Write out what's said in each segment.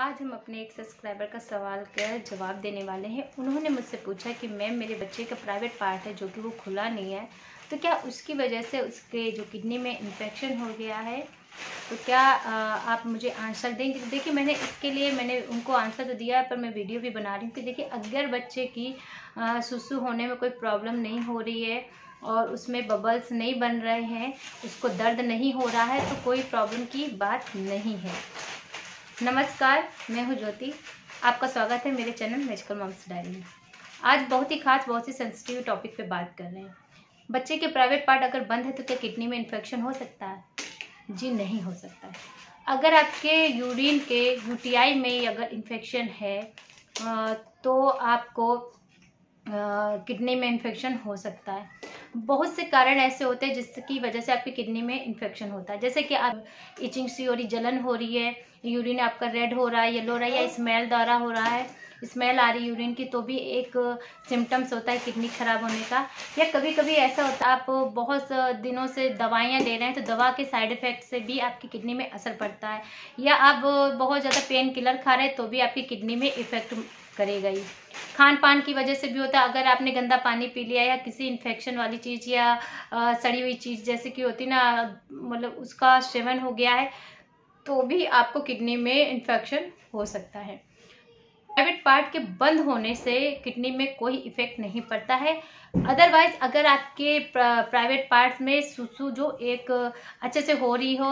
आज हम अपने एक सब्सक्राइबर का सवाल का जवाब देने वाले हैं। उन्होंने मुझसे पूछा कि, मैम, मेरे बच्चे का प्राइवेट पार्ट है जो कि वो खुला नहीं है तो क्या उसकी वजह से उसके जो किडनी में इन्फेक्शन हो गया है? तो क्या आप मुझे आंसर देंगे? तो देखिए, मैंने इसके लिए, मैंने उनको आंसर तो दिया है, पर मैं वीडियो भी बना रही हूँ कि देखिए, अगर बच्चे की सुसु होने में कोई प्रॉब्लम नहीं हो रही है और उसमें बबल्स नहीं बन रहे हैं, उसको दर्द नहीं हो रहा है तो कोई प्रॉब्लम की बात नहीं है। नमस्कार, मैं हूँ ज्योति। आपका स्वागत है मेरे चैनल मेजिकल मॉम्स डायरी में। आज बहुत ही खास, बहुत ही सेंसिटिव टॉपिक पे बात कर रहे हैं। बच्चे के प्राइवेट पार्ट अगर बंद है तो क्या किडनी में इन्फेक्शन हो सकता है? जी नहीं हो सकता है। अगर आपके यूरिन के यूटीआई में अगर इन्फेक्शन है तो आपको किडनी में इन्फेक्शन हो सकता है। बहुत से कारण ऐसे होते हैं जिसकी वजह से आपकी किडनी में इन्फेक्शन होता है। जैसे कि आप इचिंग सी हो रही, जलन हो रही है यूरिन आपका रेड हो रहा है येलो हो रहा है या स्मेल द्वारा हो रहा है स्मेल आ रही यूरिन की तो भी एक सिम्टम्स होता है किडनी खराब होने का। या कभी कभी ऐसा होता है, आप बहुत दिनों से दवाइयाँ ले रहे हैं तो दवा के साइड इफ़ेक्ट से भी आपकी किडनी में असर पड़ता है। या आप बहुत ज़्यादा पेन किलर खा रहे हैं तो भी आपकी किडनी में इफ़ेक्ट करेगा ही। खान पान की वजह से भी होता है। अगर आपने गंदा पानी पी लिया या किसी इन्फेक्शन वाली चीज़ या सड़ी हुई चीज़ जैसे कि होती ना मतलब उसका सेवन हो गया है तो भी आपको किडनी में इन्फेक्शन हो सकता है। प्राइवेट पार्ट के बंद होने से किडनी में कोई इफ़ेक्ट नहीं पड़ता है। अदरवाइज़ अगर आपके प्राइवेट पार्ट्स में सुसु जो एक अच्छे से हो रही हो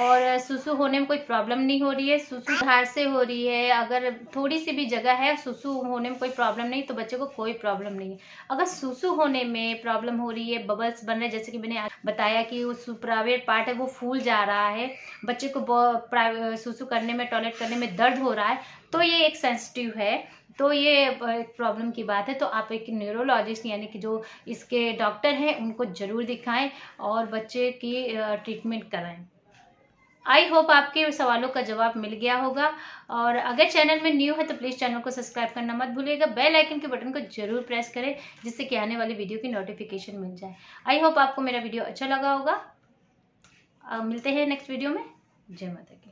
और सुसु होने में कोई प्रॉब्लम नहीं हो रही है, सुसु धार से हो रही है, अगर थोड़ी सी भी जगह है सुसु होने में कोई प्रॉब्लम नहीं तो बच्चे को कोई प्रॉब्लम नहीं। है अगर सुसु होने में प्रॉब्लम हो रही है बबल्स बन रहे जैसे कि मैंने बताया कि वो प्राइवेट पार्ट है, वो फूल जा रहा है, बच्चे को सुसु करने में टॉयलेट करने में दर्द हो रहा है तो ये एक सेंसिटिव है। तो ये एक प्रॉब्लम की बात है। तो आप एक न्यूरोलॉजिस्ट यानी कि जो इसके डॉक्टर हैं, उनको ज़रूर दिखाएँ और बच्चे की ट्रीटमेंट कराएँ। आई होप आपके सवालों का जवाब मिल गया होगा। और अगर चैनल में न्यू है तो प्लीज़ चैनल को सब्सक्राइब करना मत भूलिएगा। बेल आइकन के बटन को ज़रूर प्रेस करें, जिससे कि आने वाली वीडियो की नोटिफिकेशन मिल जाए। आई होप आपको मेरा वीडियो अच्छा लगा होगा। मिलते हैं नेक्स्ट वीडियो में। जय माता की